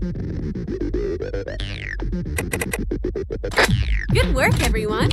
Good work, everyone!